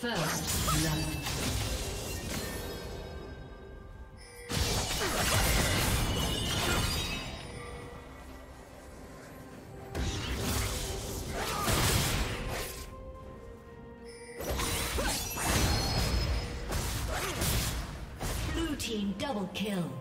First team double kill.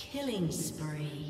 Killing spree.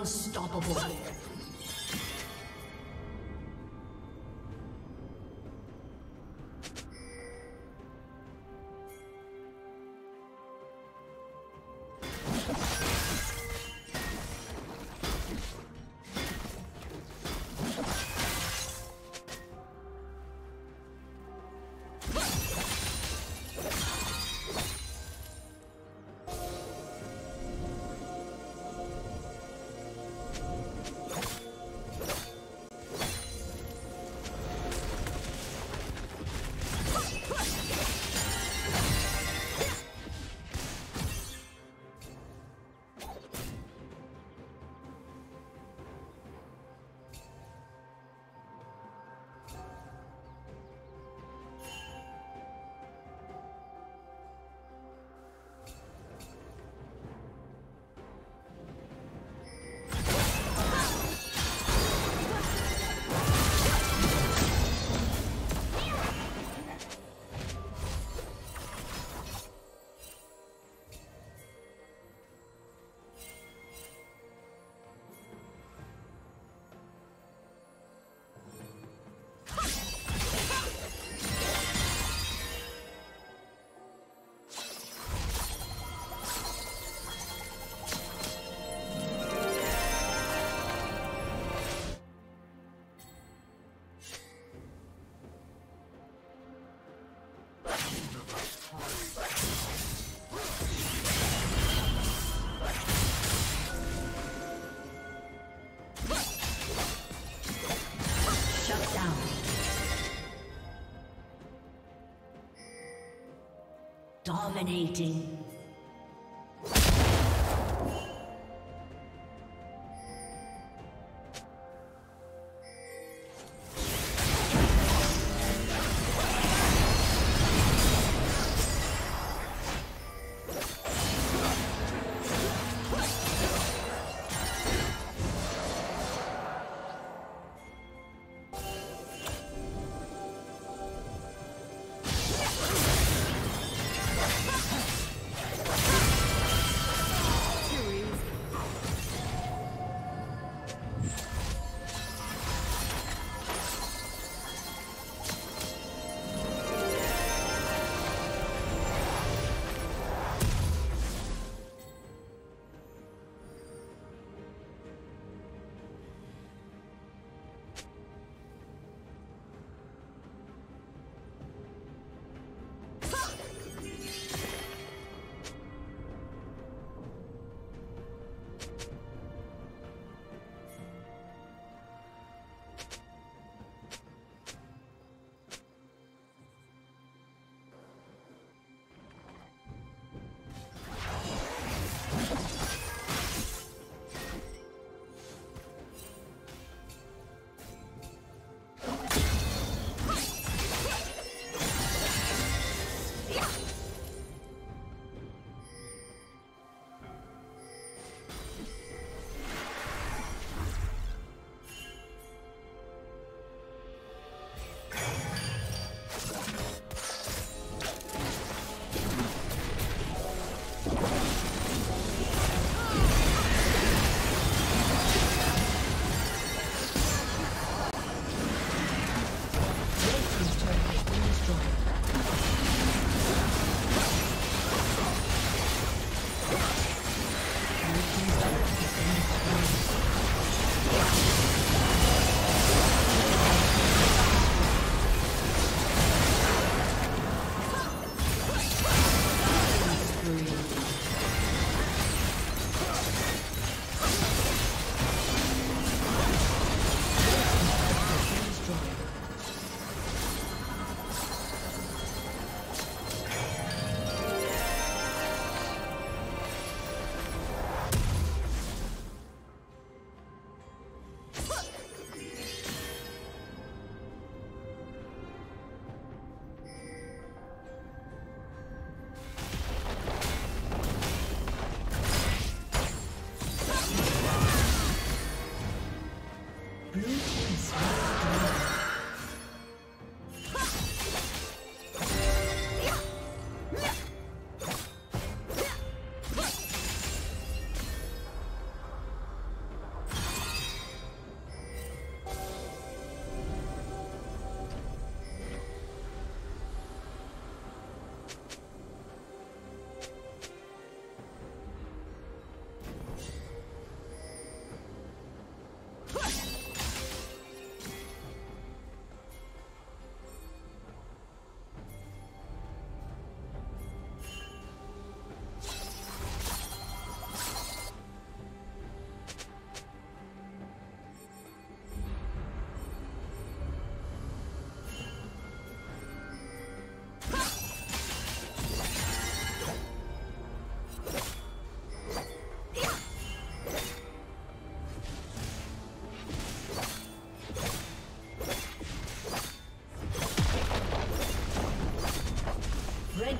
Unstoppable. Dominating.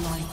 Like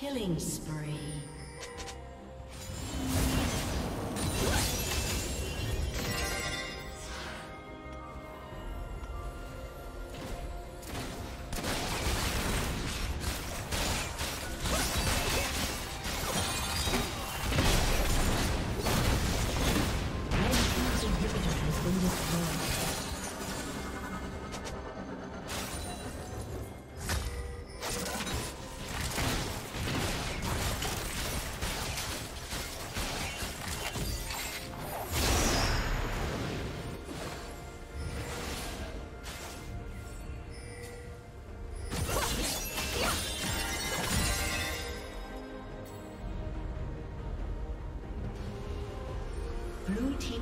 Killing spree.